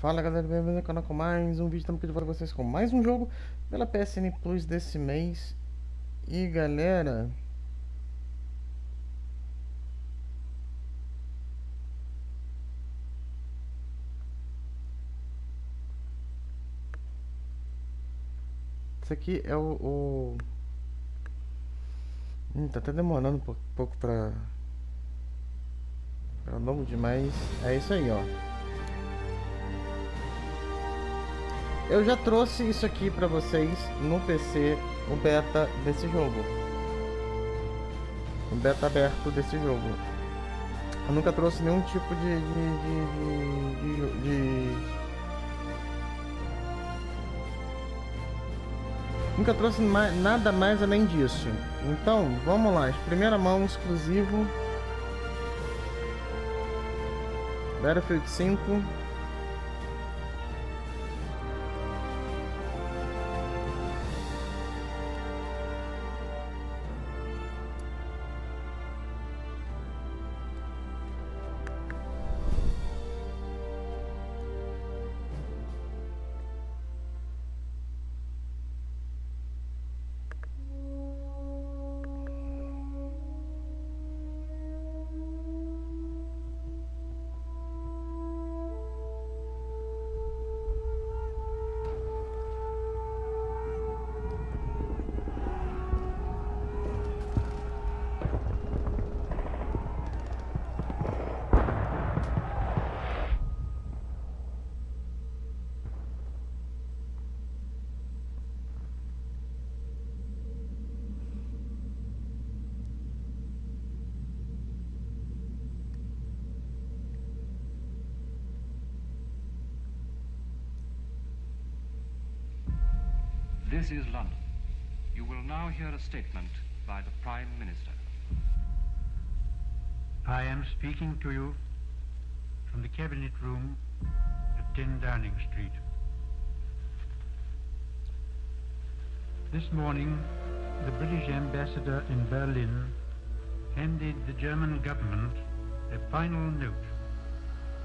Fala galera, bem-vindo ao canal com mais um vídeo, estamos aqui de volta com vocês com mais um jogo pela PSN Plus desse mês. E galera Isso aqui é o... o... Hum, tá até demorando um pouco pra... Pra novo demais, é isso aí ó Eu já trouxe isso aqui para vocês no PC, o beta desse jogo. O beta aberto desse jogo. Eu nunca trouxe nenhum tipo de... de, de, de, de Nunca trouxe mais, nada mais além disso. Então, vamos lá. Primeira mão, exclusivo. Battlefield 5. This is London. You will now hear a statement by the Prime Minister. I am speaking to you from the Cabinet Room at 10 Downing Street. This morning, the British ambassador in Berlin handed the German government a final note.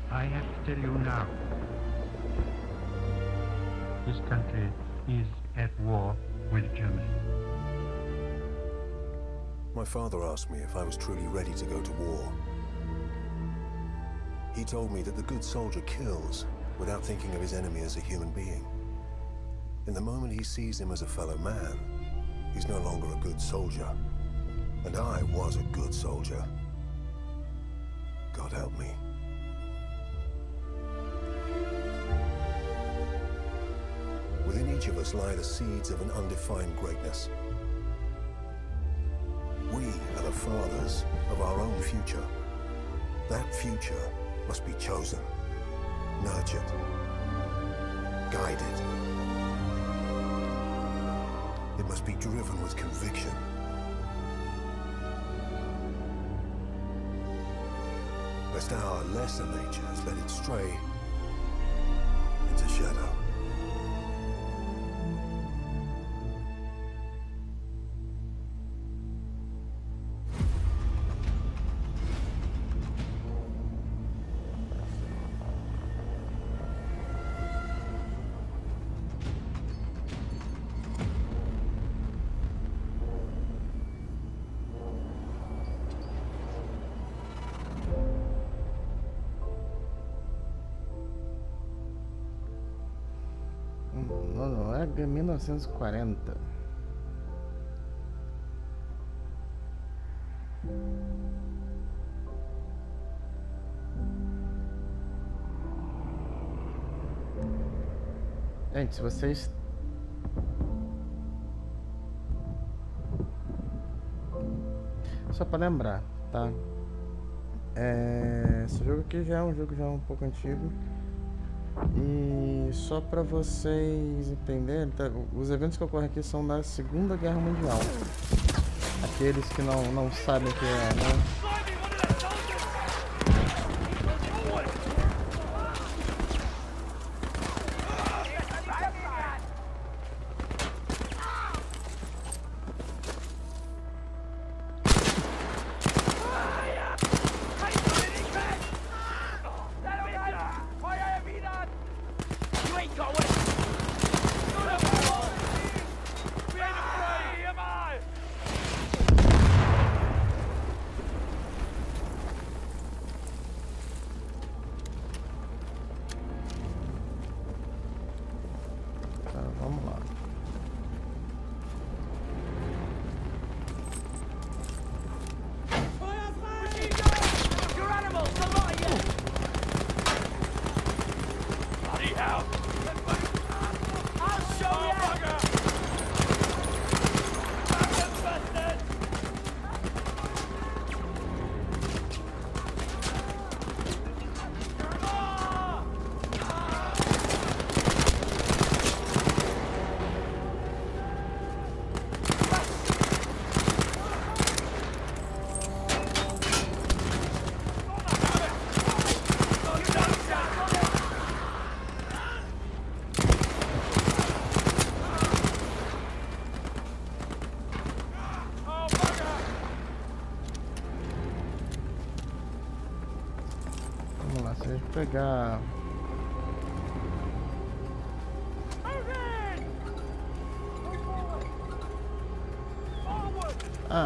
I have to tell you now. This country is at war with Germany. My father asked me if I was truly ready to go to war. He told me that the good soldier kills without thinking of his enemy as a human being. In the moment he sees him as a fellow man, he's no longer a good soldier. And I was a good soldier. God help me. Within each of us lie the seeds of an undefined greatness. We are the fathers of our own future. That future must be chosen, nurtured, guided. It must be driven with conviction. Lest our lesser natures let it stray Noruega 1940. Gente, se vocês só para lembrar, tá? É... Esse jogo aqui já é um jogo já um pouco antigo. E só para vocês entenderem, tá, os eventos que ocorrem aqui são da Segunda Guerra Mundial. Aqueles que não, não sabem o que é, né?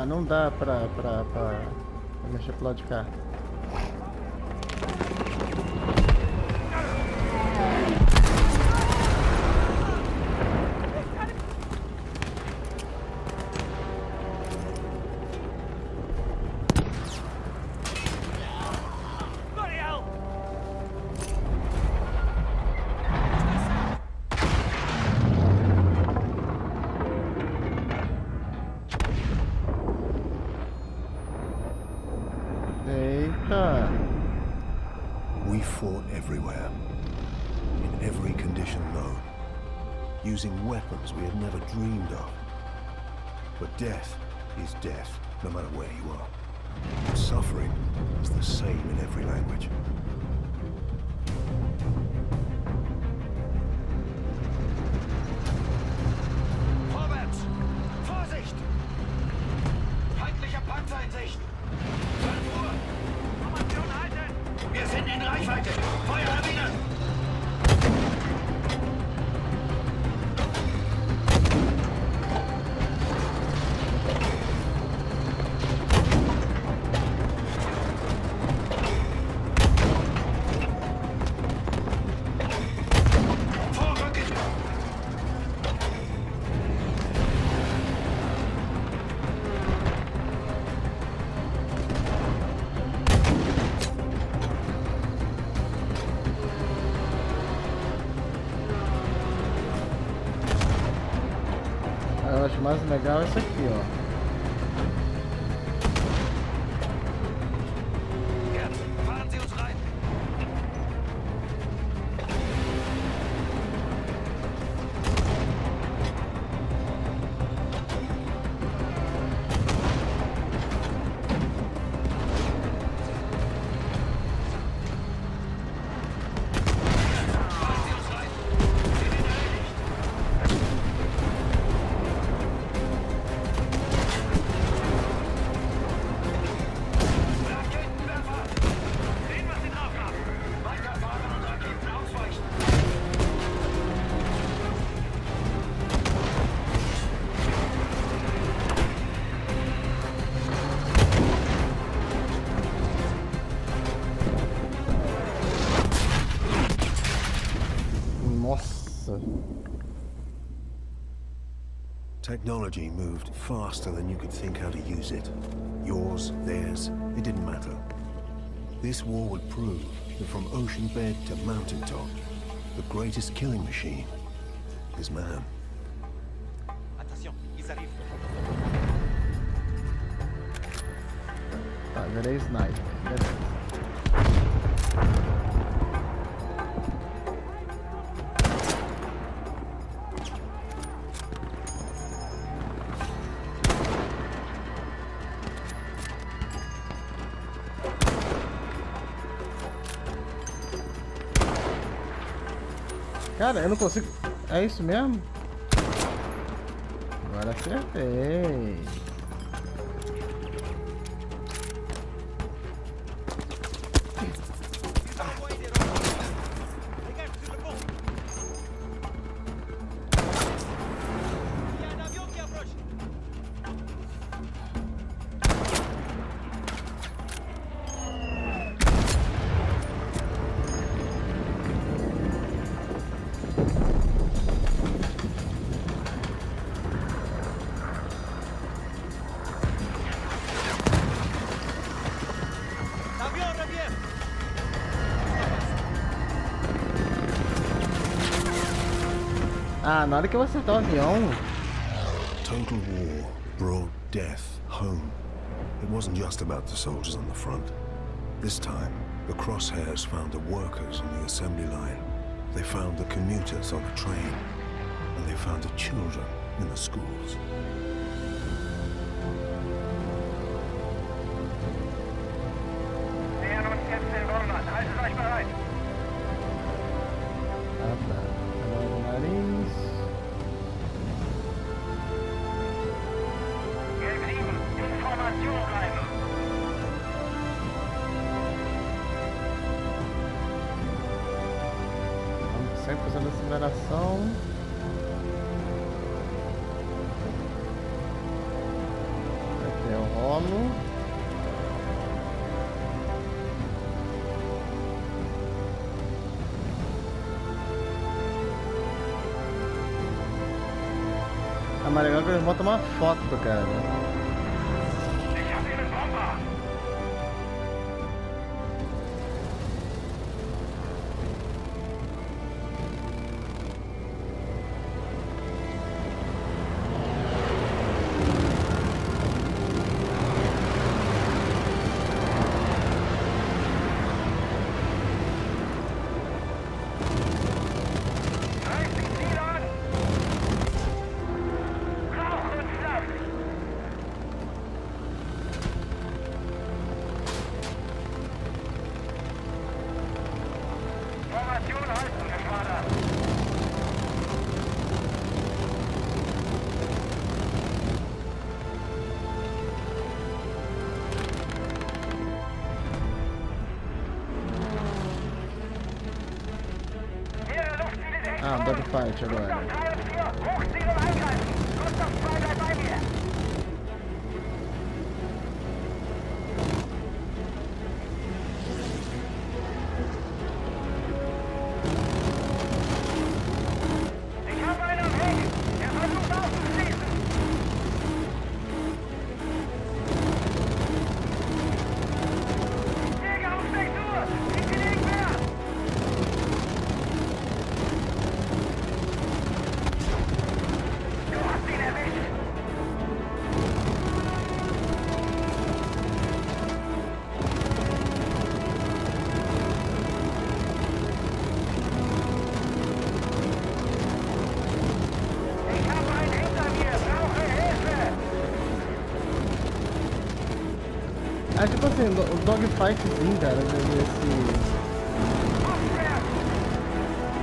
Não dá pra, pra, pra, mexer pro lado de cá. Weapons we had never dreamed of. But death is death, no matter where you are. Suffering is the same in every language. Acho mais legal esse aqui, ó. Technology moved faster than you could think how to use it. Yours, theirs, it didn't matter. This war would prove that from ocean bed to mountaintop, the greatest killing machine is man. Attention, ils arrivent! Tá, virei sniper. Beleza. Cara, eu não consigo. É isso mesmo? Agora acertei. Ah, na hora que eu acertar avião. Total war brought death home. It wasn't just about the soldiers on the front. This time, the crosshairs found the workers on the assembly line. They found the commuters on the train. And they found the children in the schools. Botam uma foto, cara. fight, you're right. Assim, o dogfightzinho, cara, desse. Aufwärts.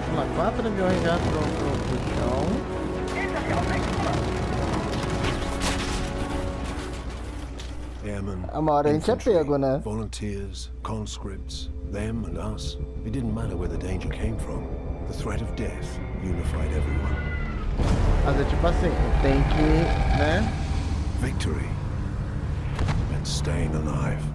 Vamos lá, quatro aviões já pro, pro, pro chão. Airmen, Ah, uma hora a gente é pego, né? Volunteers, conscripts, them and us. It didn't matter where the danger came from. The threat of death unified everyone. Mas é tipo assim, tem que, né? Victory and staying alive.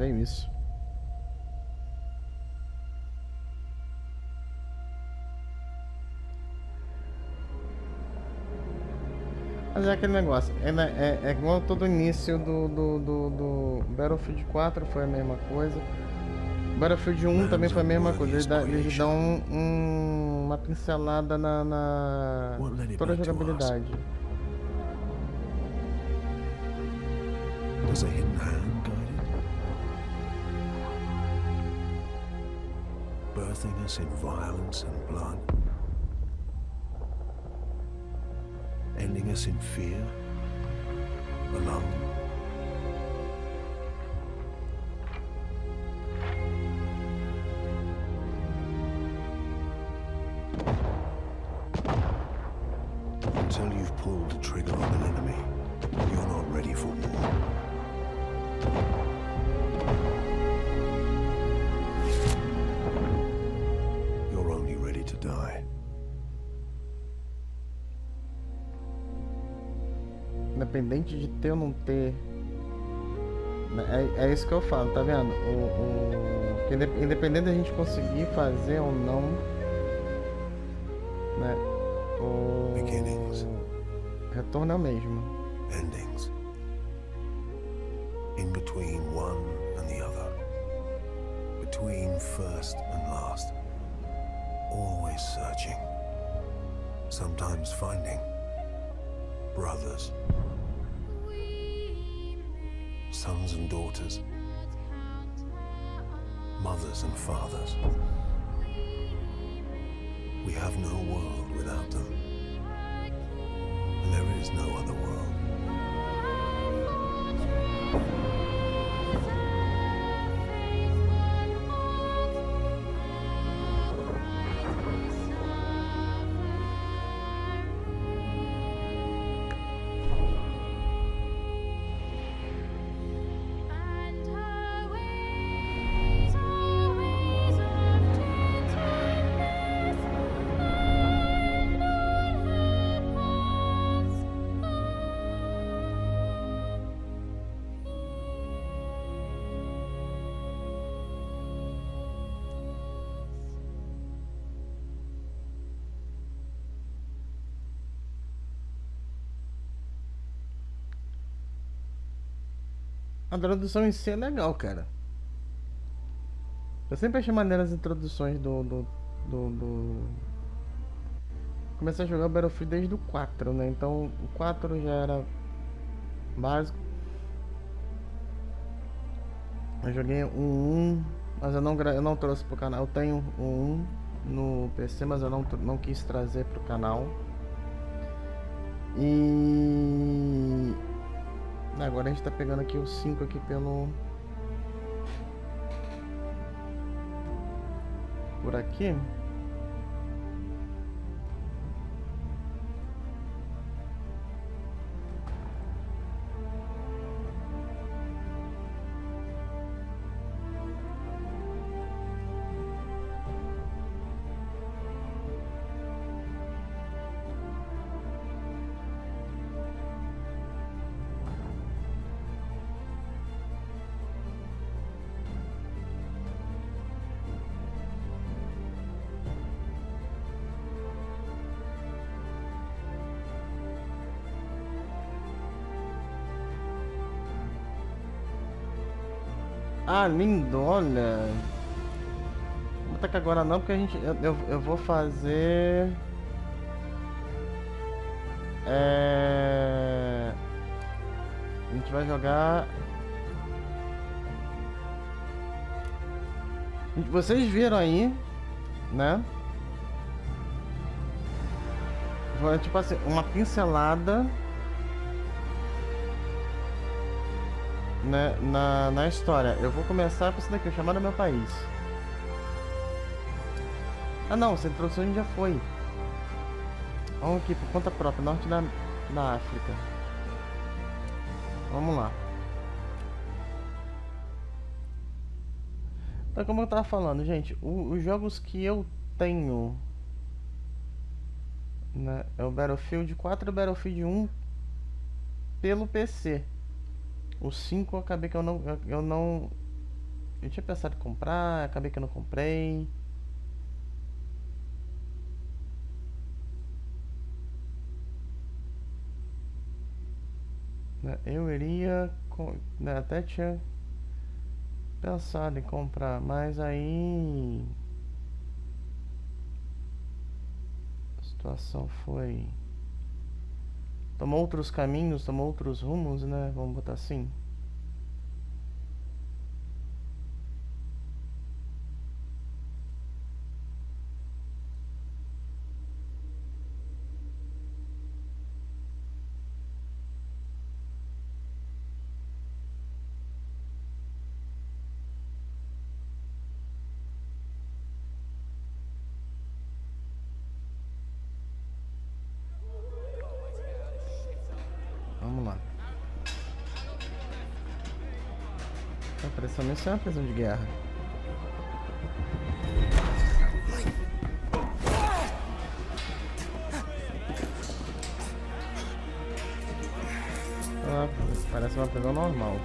Veio isso. Mas é aquele negócio, é, é, é igual todo início do, do, do, do Battlefield 4 foi a mesma coisa. Battlefield 1 também foi a mesma coisa, eles, dão um, um, uma pincelada na, na toda a jogabilidade. Does a hidden hand Us in violence and blood? Ending us in fear? Alone? Independente de ter ou não ter. né, É, é isso que eu falo, tá vendo? O, o- independente da gente conseguir fazer ou não. Né? O Beginnings. retorno é o mesmo. endings. In between one and the other. Between first and last. Always searching. Sometimes finding. Brothers. Sons and daughters. Mothers and fathers. We have no world without them. A tradução em si é legal, cara. Eu sempre achei maneiro as introduções do. do. do. do... Comecei a jogar o Battlefield desde o 4, né? Então o 4 já era básico. Eu joguei um 1, mas eu não, eu não trouxe pro canal. Eu tenho um 1 no PC, mas eu não, não quis trazer pro canal. E Agora a gente tá pegando aqui o 5 aqui pelo. Por aqui. Ah, lindo, olha. Vou botar aqui agora não, porque a gente. Eu, eu, eu vou fazer. É. A gente vai jogar. Vocês viram aí, né? Tipo assim, uma pincelada né, na, na história. Eu vou começar com isso daqui, chamado meu país. Ah não, essa introdução já foi. Vamos aqui, por conta própria, norte da, da África. Vamos lá. Então, como eu tava falando, gente, o- os jogos que eu tenho né, é o Battlefield 4 e o Battlefield 1 pelo PC. O 5 eu acabei que eu não. Eu, não. Eu tinha pensado em comprar, acabei que eu não comprei. Né, Eu iria. né, Até tinha pensado em comprar, mas aí. A situação foi. Tomou outros caminhos, tomou outros rumos, né? Vamos botar assim. Tá parecendo isso é uma prisão de guerra. Ah, parece uma prisão normal.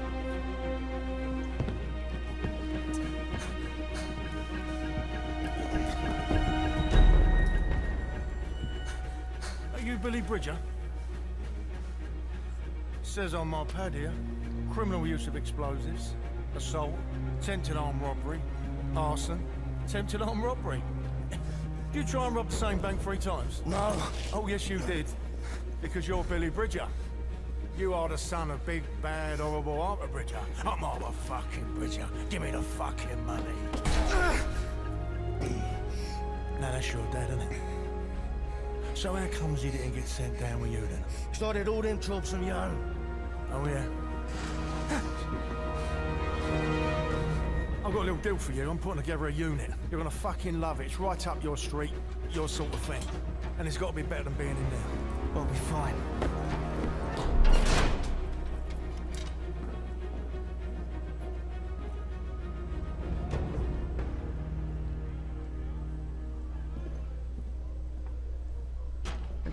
Billy Bridger? Says on my pad here, criminal use of explosives, assault, attempted armed robbery, arson, attempted armed robbery. Did you try and rob the same bank three times? No. Oh, yes, you did. Because you're Billy Bridger. You are the son of big, bad, horrible Arthur Bridger. I'm Arthur fucking Bridger. Give me the fucking money. now that's your dad, isn't it? So how comes he didn't get sent down with you then? Started all them jobs on your own. Oh, yeah. Got a little deal for you. I'm putting together a unit. You're gonna fucking love it. It's right up your street, your sort of thing. And it's got to be better than being in there. I'll be fine.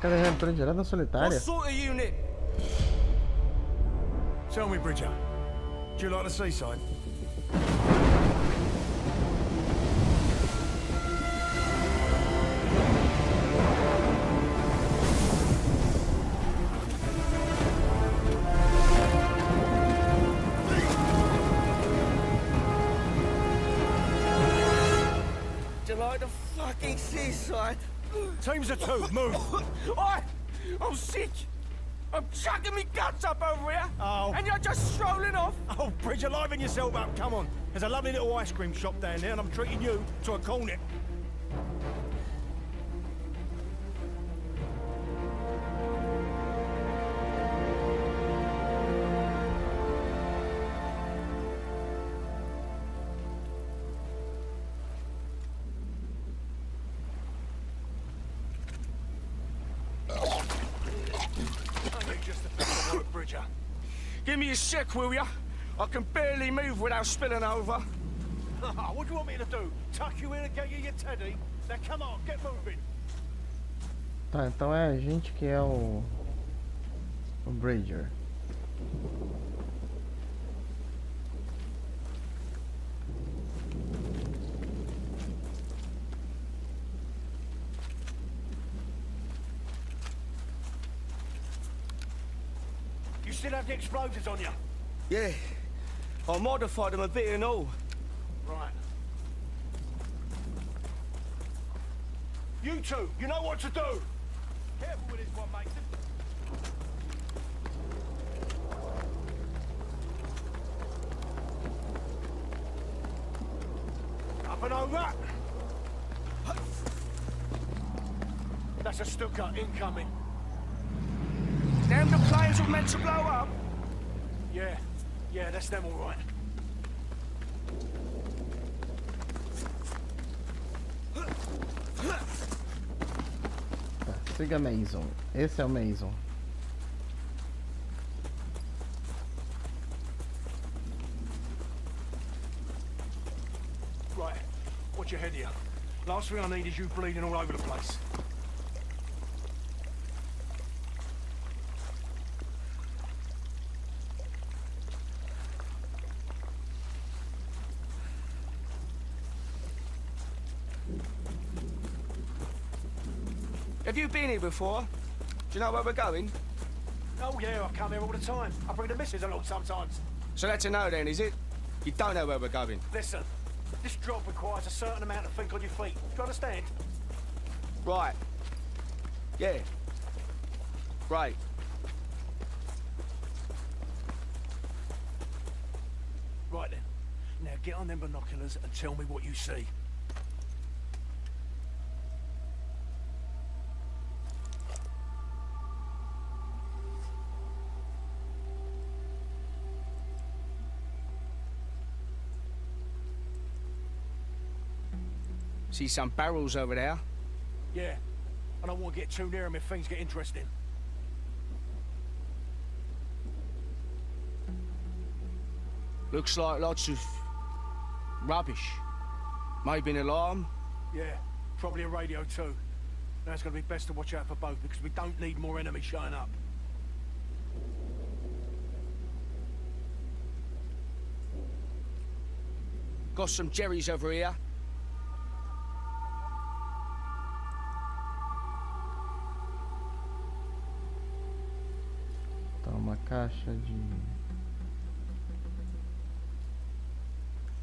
Cadê a aventura direta What solitária? sort of unit? Tell me, Bridger. Do you like the seaside? Teams of two, move. Oi! I'm sick! I'm chucking me guts up over here! Oh. And you're just strolling off! Oh, Bridger, liven yourself up. Come on. There's a lovely little ice cream shop down there, and I'm treating you to a cornet. Give me a sec, will ya? I can barely move without spilling over. what do you want me to do? Tuck you in and get you your teddy? Now come on, get moving. Tá, então é a gente que é o. O Bridger. You still have the explosives on you? Yeah. I modified them a bit and all. Right. You two, you know what to do. Careful with this one, mate. Up and over. That's a Stuka incoming. Them the planes were meant to blow up? Yeah, yeah, that's them all right. Siga Mason. Esse é o Mason. Right, watch your head here. Last thing I need is you bleeding all over the place. Here before? Do you know where we're going? Oh, yeah, I come here all the time. I bring the missus along sometimes. So that's a no then, is it? You don't know where we're going. Listen, this job requires a certain amount of think on your feet. Do you understand? Right. Yeah. Great. Right then. Now get on them binoculars and tell me what you see. See some barrels over there? Yeah. I don't want to get too near them if things get interesting. Looks like lots of rubbish. Maybe an alarm. Yeah, probably a radio too. Now it's going to be best to watch out for both because we don't need more enemies showing up. Got some jerrys over here. Caixa de.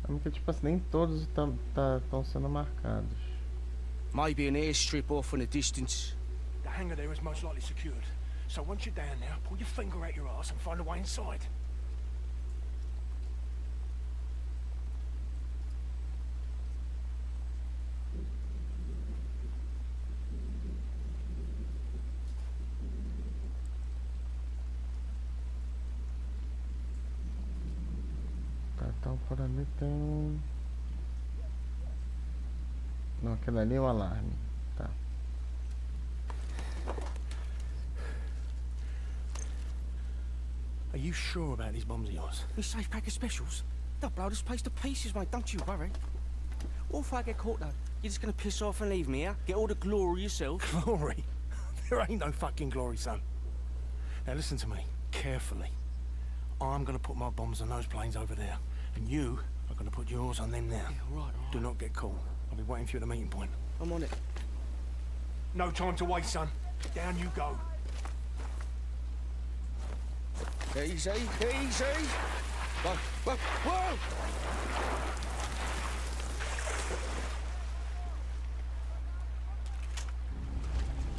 É porque, tipo assim, nem todos estão tá, tão sendo marcados. Maybe an airstrip off in the distance. The hangar there is most likely secured. So once you're down there, pull your finger out your ass and find a way inside. Tá, então por ali tem um. Não, aquele ali é o alarme. Tá. Are you sure about these bombs of yours? This safe pack of specials. They'll blow this place to pieces, mate. Don't you worry. What if I get caught, though? You're just gonna piss off and leave me here? Get all the glory yourself? Glory? There ain't no fucking glory, son. Now listen to me, carefully. I'm gonna put my bombs on those planes over there, and you are gonna put yours on them now. Yeah, all right, all Do not get caught. I'll be waiting for you at the meeting point. I'm on it. No time to waste, son. Down you go. Easy, easy. Whoa, whoa, whoa!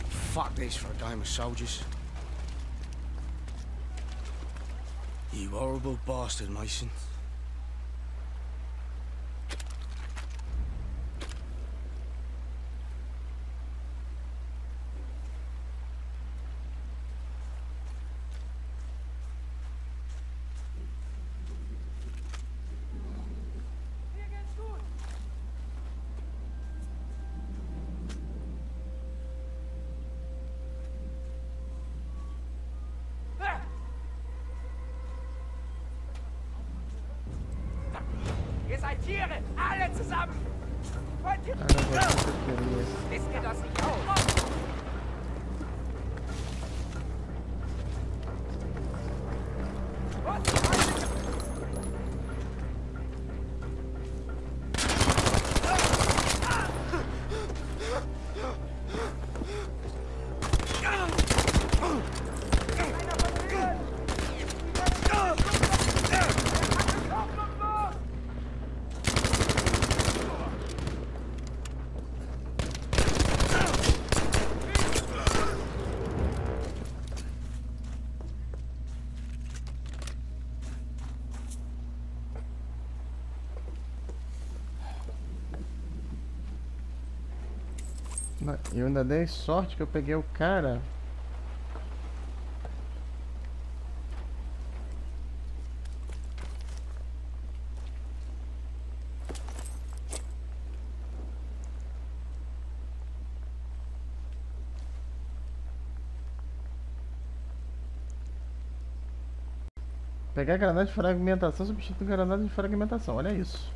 Fuck this for a game of soldiers. You horrible bastard, Mason. Eu ainda dei sorte que eu peguei o cara. Pegar granada de fragmentação substitui granada de fragmentação, olha isso.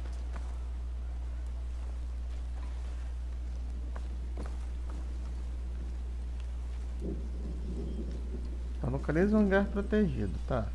Tá, localiza um lugar protegido, tá.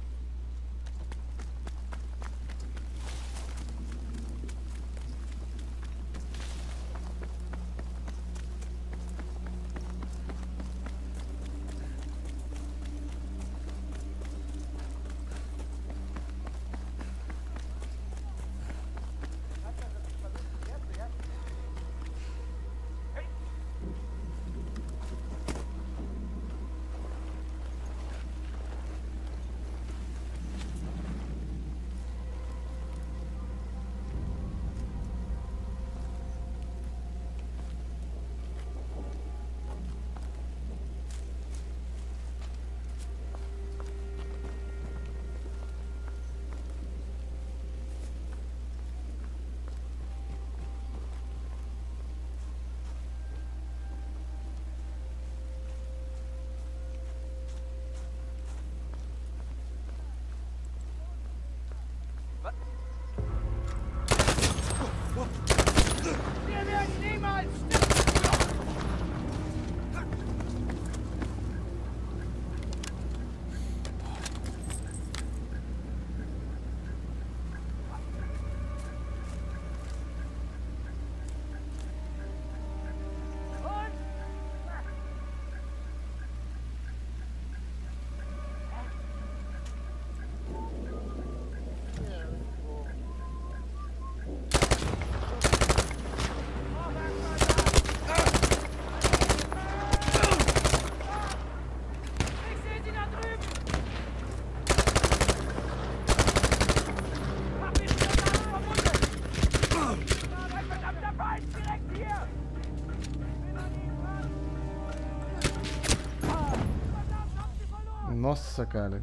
Nossa, cara.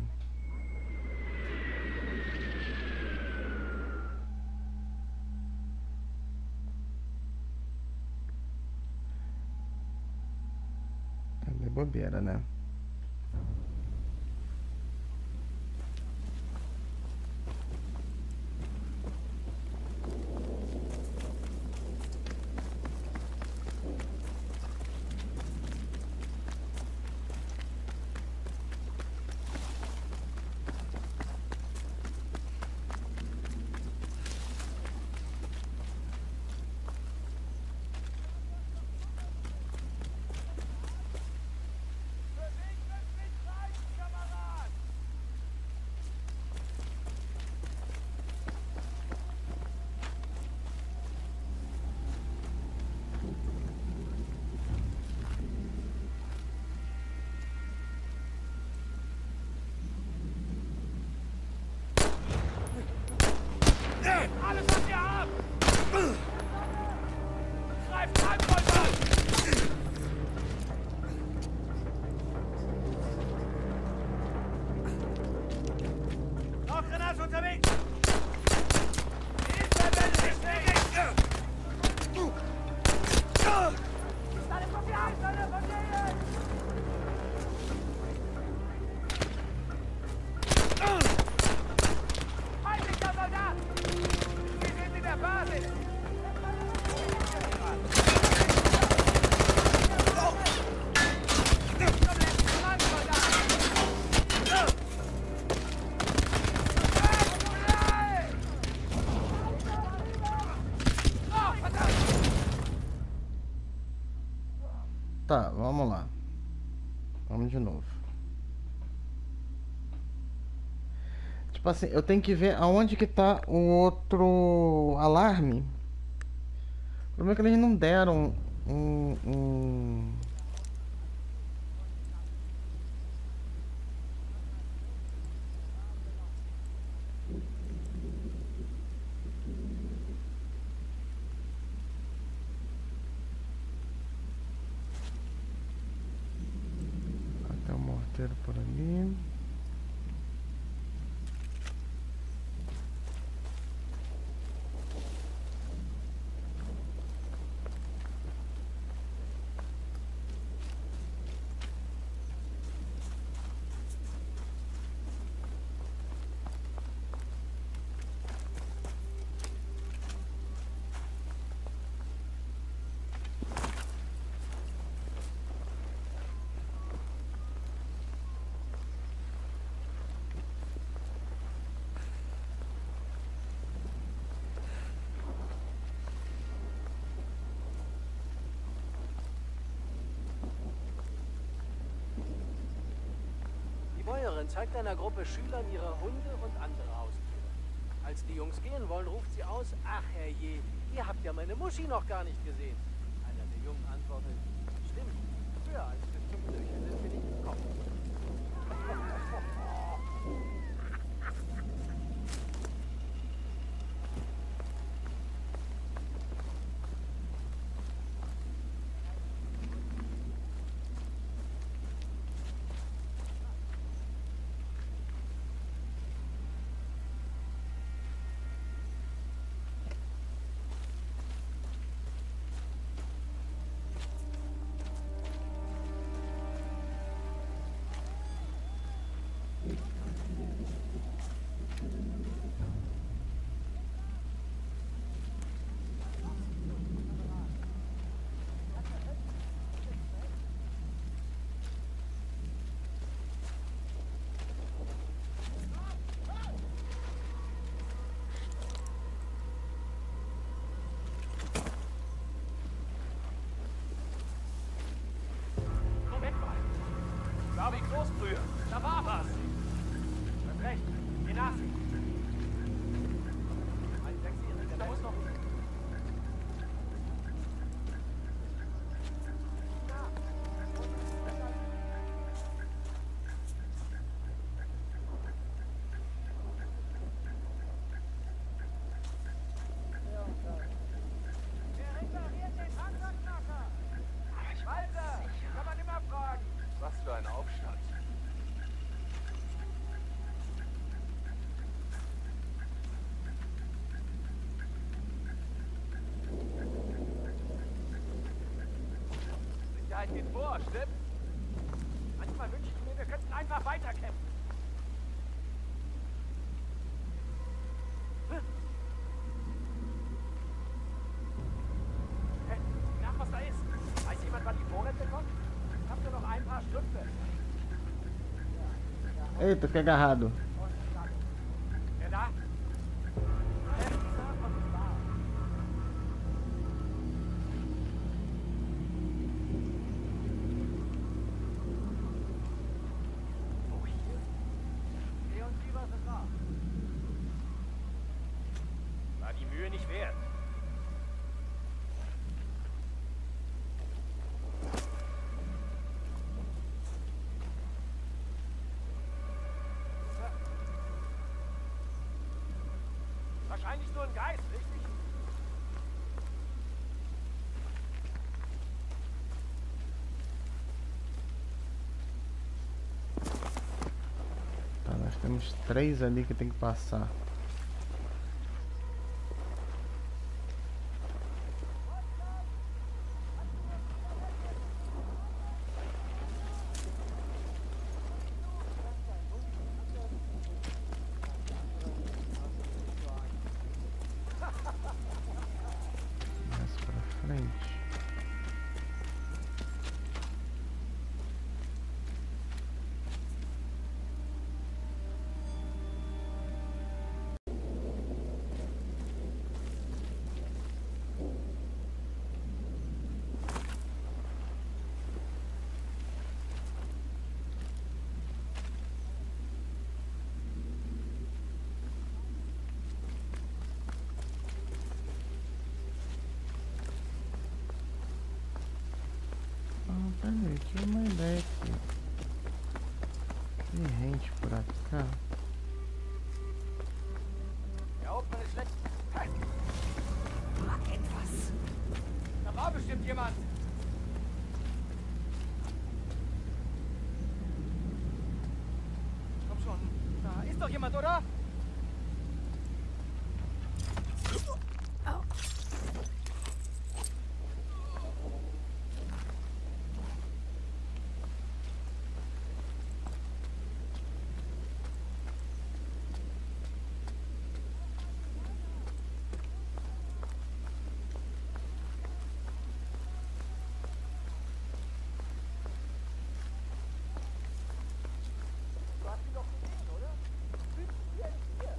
É bobeira, né? Ugh. Tipo assim, eu tenho que ver aonde que tá o outro alarme. O problema é que eles não deram um. um... Até o morteiro por ali. Die Bäuerin zeigt einer Gruppe Schülern ihre Hunde und andere Haustiere. Als die Jungs gehen wollen, ruft sie aus, ach herrje, ihr habt ja meine Muschi noch gar nicht gesehen. Einer der Jungen antwortet, stimmt, früher als wir zum Knöchel sind wir nicht gekommen. Zeit geht vor, stimmt? Manchmal wünsche ich mir, wir könnten einfach weiterkämpfen. Hä? Hä? Nach, was da ist. Weiß jemand, wann die Vorräte kommt? Ich hab nur noch ein paar Strümpfe. Eita, fica agarrado. Temos três ali que tem que passar. Doch jemand, oder? Du hast ihn doch gesehen, oder? Hier, hier.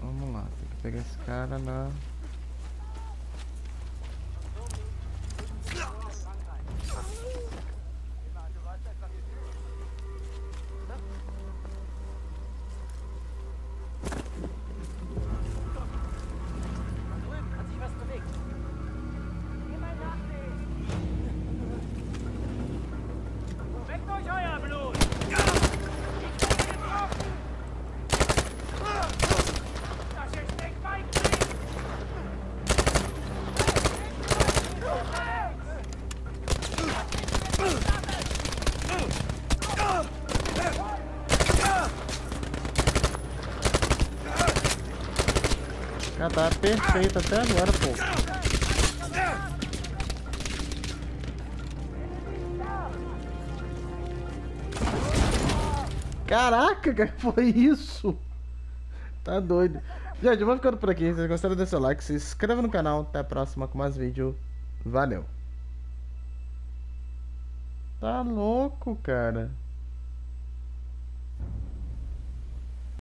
Vamos lá, tem que pegar esse cara na. Tá perfeito até agora, pô. Caraca, cara, foi isso? Tá doido. Gente, eu vou ficando por aqui. Se vocês gostaram, deixa seu like, se inscreva no canal. Até a próxima com mais vídeo. Valeu. Tá louco, cara.